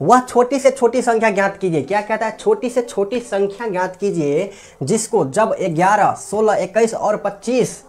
वह छोटी से छोटी संख्या ज्ञात कीजिए। क्या कहता है? छोटी से छोटी संख्या ज्ञात कीजिए जिसको जब 11, 16, 21 और 25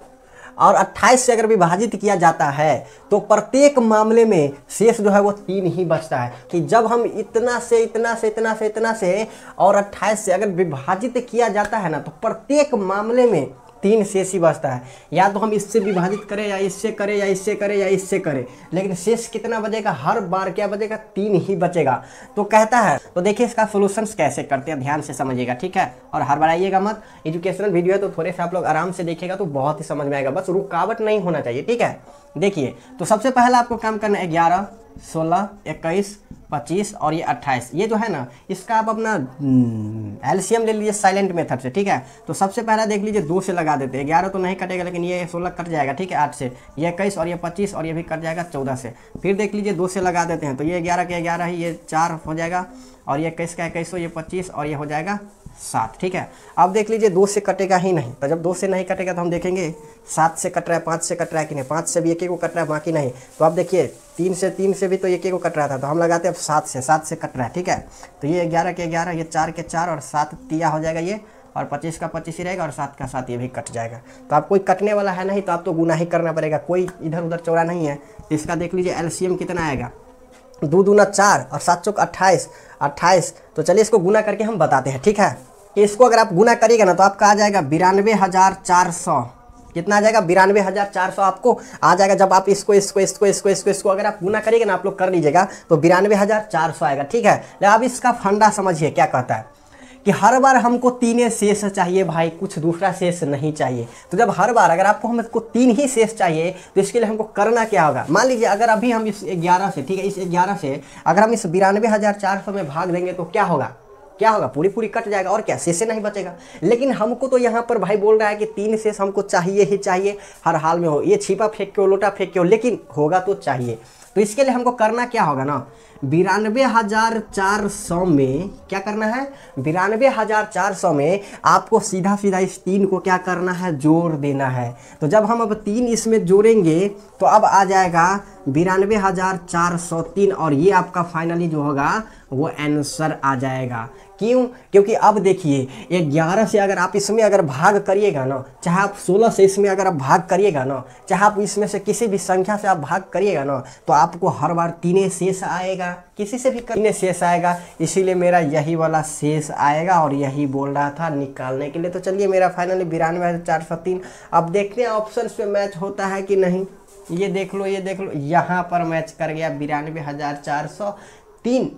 और 28 से अगर विभाजित किया जाता है तो प्रत्येक मामले में शेष जो है वो तीन ही बचता है। कि जब हम इतना से इतना से इतना से इतना से और 28 से अगर विभाजित किया जाता है ना तो प्रत्येक मामले में तीन शेष ही बचता है। या तो हम इससे विभाजित करें, या इससे करें, या इससे करें, या इससे करें। लेकिन शेष कितना बचेगा? हर बार क्या बचेगा? तीन ही बचेगा। तो कहता है तो देखिए इसका सोल्यूशन कैसे करते हैं? ध्यान से समझिएगा, ठीक है? और हर बार आइएगा मत। एजुकेशनल वीडियो है तो थोड़े से आप लोग आराम से देखिएगा तो बहुत ही समझ में आएगा। बस रुकावट नहीं होना चाहिए, ठीक है? देखिए तो सबसे पहला आपको काम करना है ग्यारह, सोलह, इक्कीस पच्चीस और ये अट्ठाईस। ये जो है ना, इसका आप अपना एलसीएम ले लीजिए साइलेंट मेथड से, ठीक है? तो सबसे पहला देख लीजिए, दो से लगा देते हैं। ग्यारह तो नहीं कटेगा, लेकिन ये सोलह कट जाएगा, ठीक है, आठ से। ये इक्कीस और ये पच्चीस और ये भी कट जाएगा चौदह से। फिर देख लीजिए, दो से लगा देते हैं तो ये ग्यारह के ग्यारह ही ये चार हो जाएगा, और ये इक्कीस का इक्कीस ये पच्चीस और ये हो जाएगा सात, ठीक है? अब देख लीजिए, दो से कटेगा ही नहीं। तो जब दो से नहीं कटेगा तो हम देखेंगे सात से कट रहा है, पाँच से कट रहा है कि नहीं? पाँच से भी एक एक को कट रहा है, बाकी नहीं। तो आप देखिए, तीन से तीन से भी तो एक एक को कट रहा था तो हम लगाते हैं अब सात से सात से कट रहा है, ठीक है? तो ये ग्यारह के ग्यारह, ये चार के चार और सात तिया हो जाएगा ये, और पच्चीस का पच्चीस ही रहेगा और सात का सात ये भी कट जाएगा। तो आप कोई कटने वाला है नहीं तो आप तो गुना ही करना पड़ेगा, कोई इधर उधर चौड़ा नहीं है। इसका देख लीजिए, एलसीएम कितना आएगा? दो दूना चार और सात चौक अट्ठाईस अट्ठाईस। तो चलिए इसको गुना करके हम बताते हैं, ठीक है? इसको अगर आप गुना करिएगा ना तो आपका आ जाएगा बिरानवे हज़ार चार सौ। कितना आ जाएगा? बिरानवे हज़ार चार सौ आपको आ जाएगा। जब आप इसको इसको इसको इसको इसको इसको अगर आप गुना करिएगा ना, आप लोग कर लीजिएगा तो बिरानवे हज़ार चार सौ आएगा, ठीक है? अब इसका फंडा समझिए, क्या कहता है? कि हर बार हमको तीन शेष चाहिए भाई, कुछ दूसरा शेष नहीं चाहिए। तो जब हर बार अगर आपको हमको तीन ही शेष चाहिए तो इसके लिए हमको करना क्या होगा? मान लीजिए, अगर अभी हम इस ग्यारह से, ठीक है, इस ग्यारह से अगर हम इस बिरानवे हज़ार चार सौ में भाग देंगे तो क्या होगा? क्या होगा? पूरी पूरी कट जाएगा और क्या? शेष नहीं बचेगा। लेकिन हमको तो यहाँ पर भाई बोल रहा है कि तीन शेष हमको चाहिए ही चाहिए। हर हाल में हो। ये छिपा फेंक के हो, लोटा फेंक के हो, लेकिन होगा तो चाहिए। तो इसके लिए हमको करना क्या होगा ना? बिरानवे हज़ार चार सौ में क्या करना है? बिरानवे हज़ार चार सौ में आपको सीधा सीधा इस तीन को क्या करना है? जोड़ देना है। तो जब हम अब तीन इसमें जोड़ेंगे तो अब आ जाएगा बिरानवे हज़ार चार सौ तीन और ये आपका फाइनली जो होगा वो आंसर आ जाएगा। क्यों? क्योंकि अब देखिए ग्यारह से अगर आप इसमें अगर भाग करिएगा ना, चाहे आप सोलह से इसमें अगर आप भाग करिएगा ना, चाहे आप इसमें से किसी भी संख्या से आप भाग करिएगा ना तो आपको हर बार तीन शेष आएगा। किसी से भी तीन शेष आएगा। इसीलिए मेरा यही वाला शेष आएगा और यही बोल रहा था निकालने के लिए। तो चलिए मेरा फाइनली बिरानवे हज़ार चार सौ तीन। अब देखते हैं ऑप्शन पे मैच होता है कि नहीं। ये देख लो, ये देख लो। यहाँ पर मैच कर गया बिरानवे हज़ार चार सौ तीन।